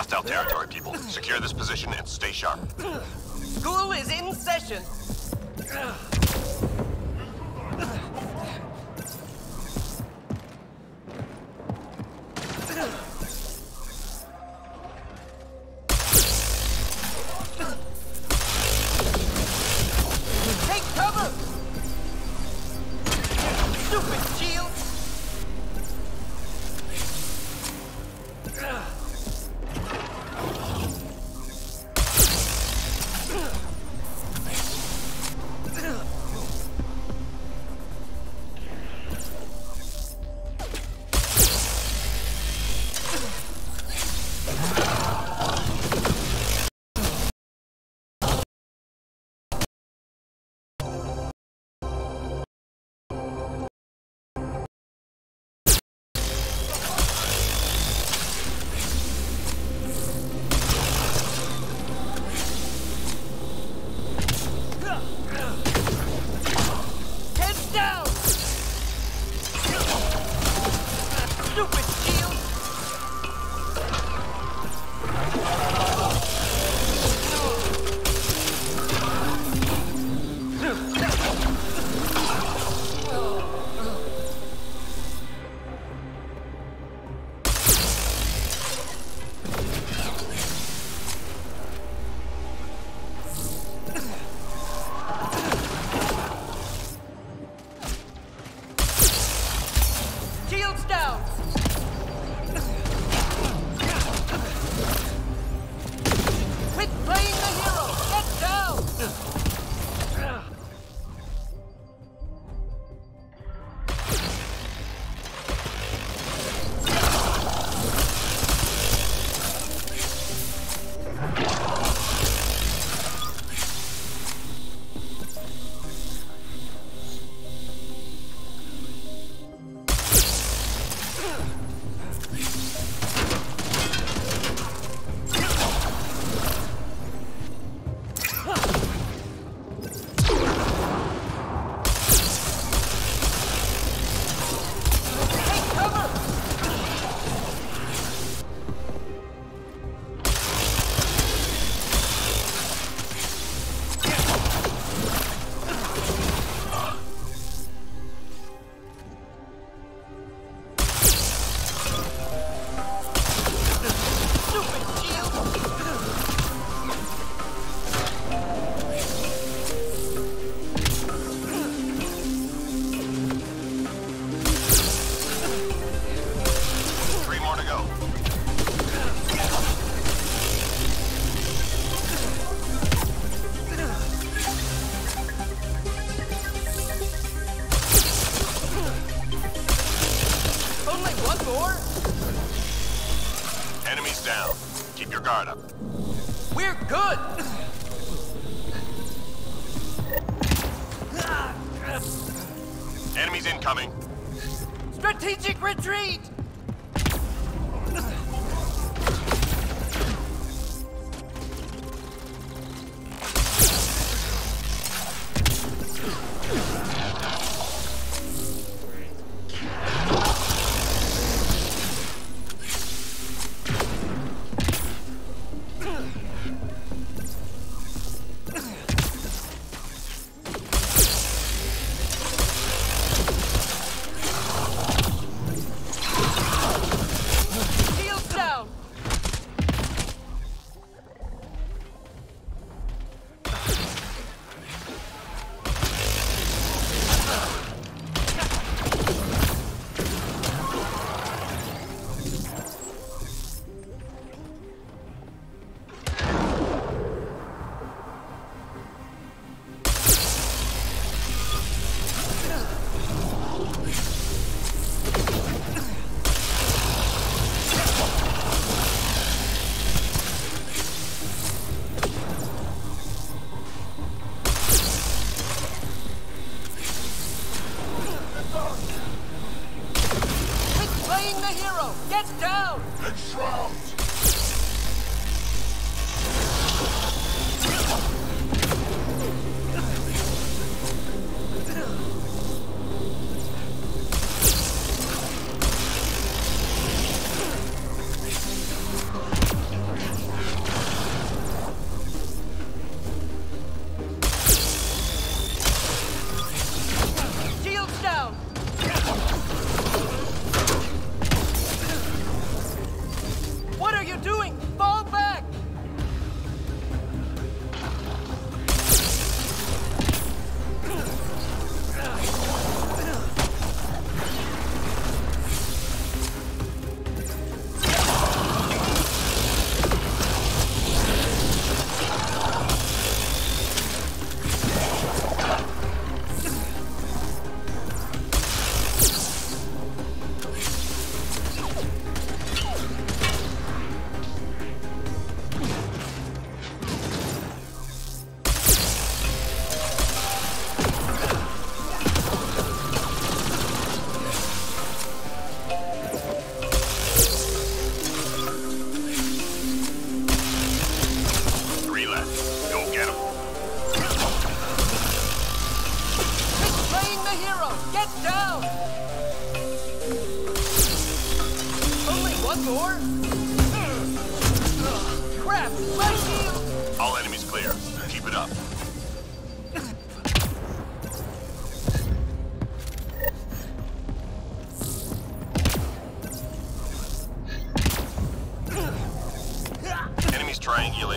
Hostile territory, people. Secure this position and stay sharp. School is in session. Incoming. Strategic retreat!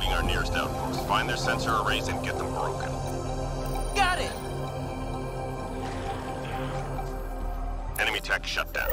Our nearest outpost. Find their sensor arrays and get them broken. Got it! Enemy tech shut down.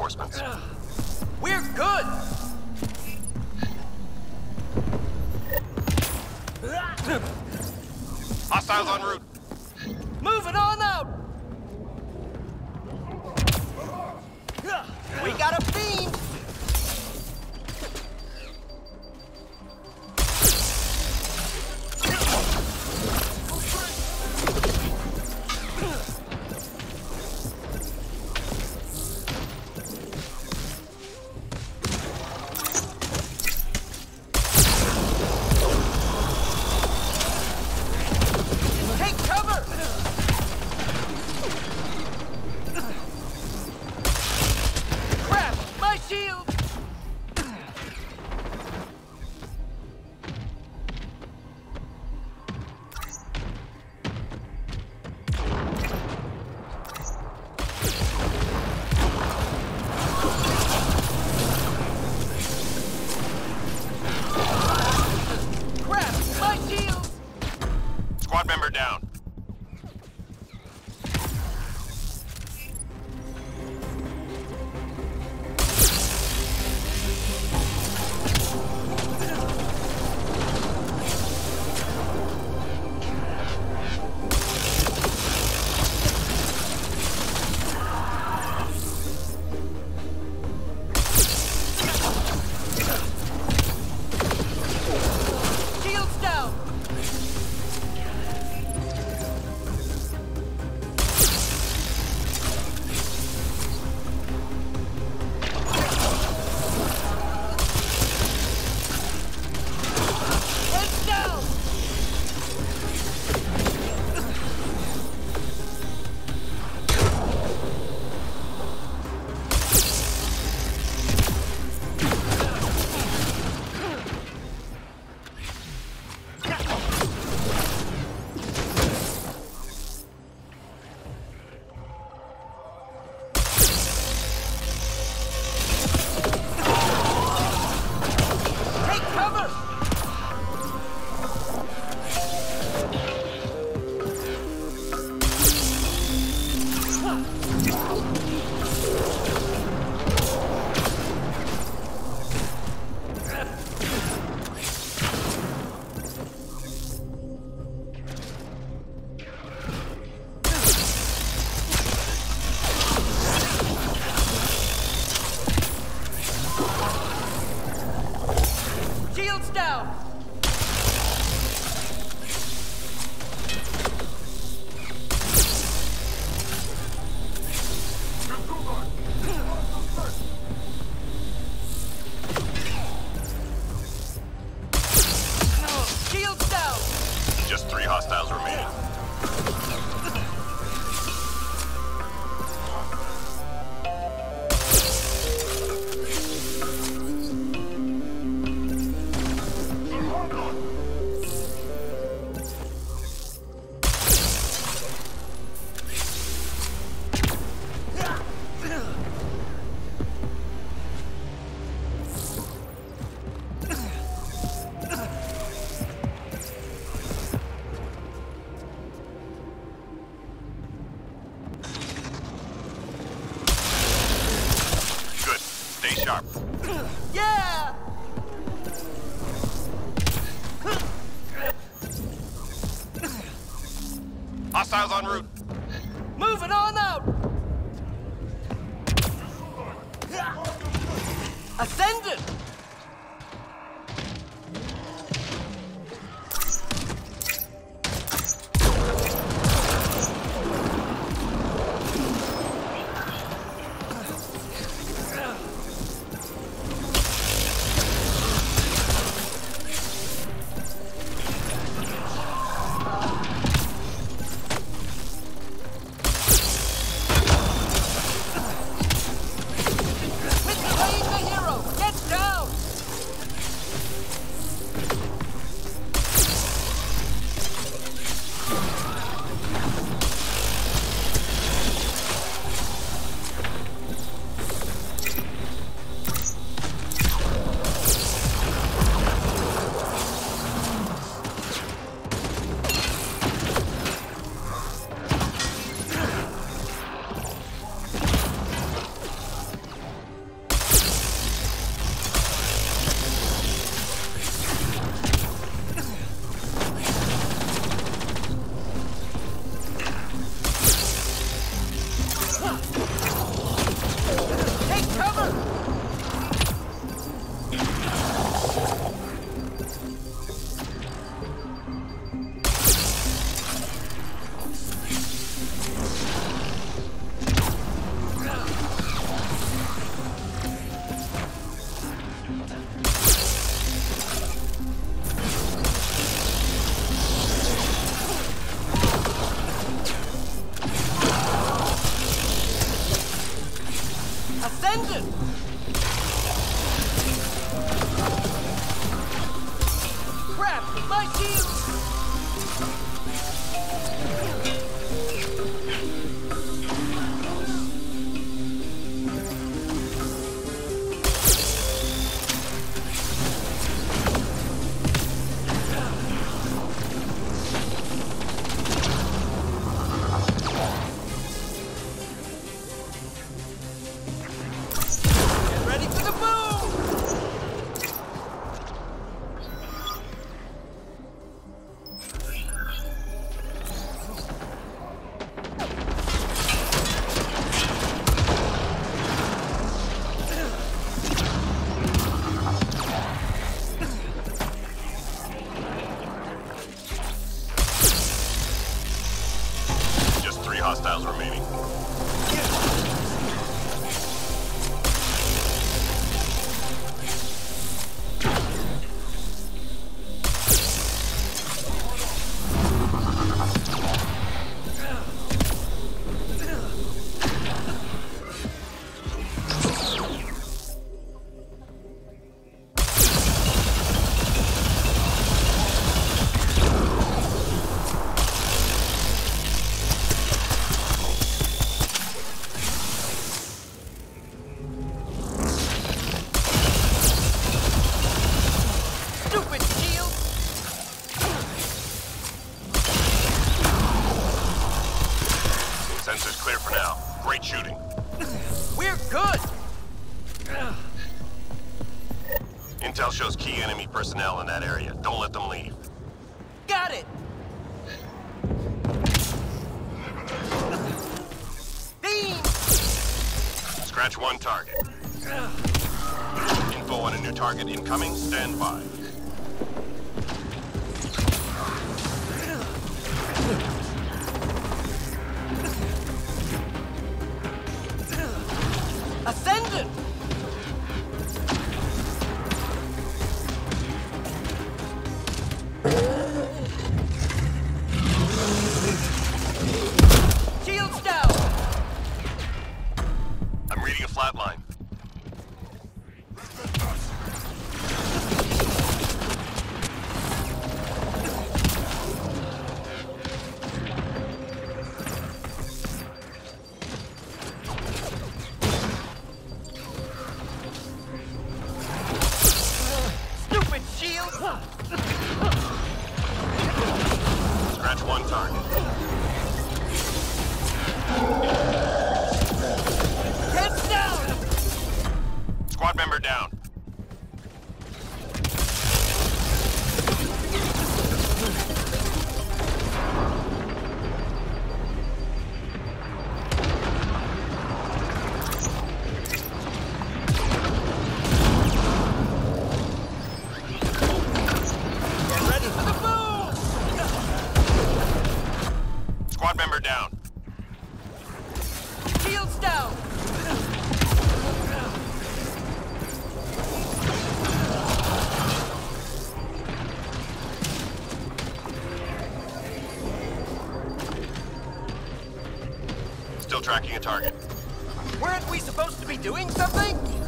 reinforcements. We're good! Hostiles en route. Hostiles en route. Moving on Scratch one target. Info on a new target incoming. Stand by. Scratch one target. Heads down! Squad member down. Tracking a target. Weren't we supposed to be doing something?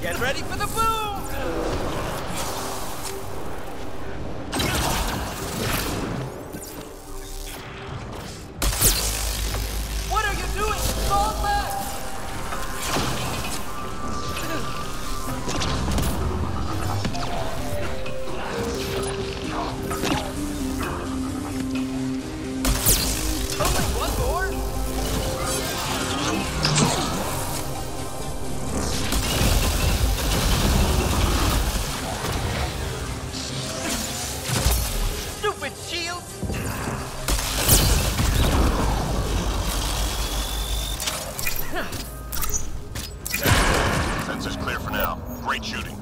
Get ready for the boom! For now. Great shooting.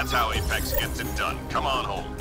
That's how Apex gets it done. Come on home.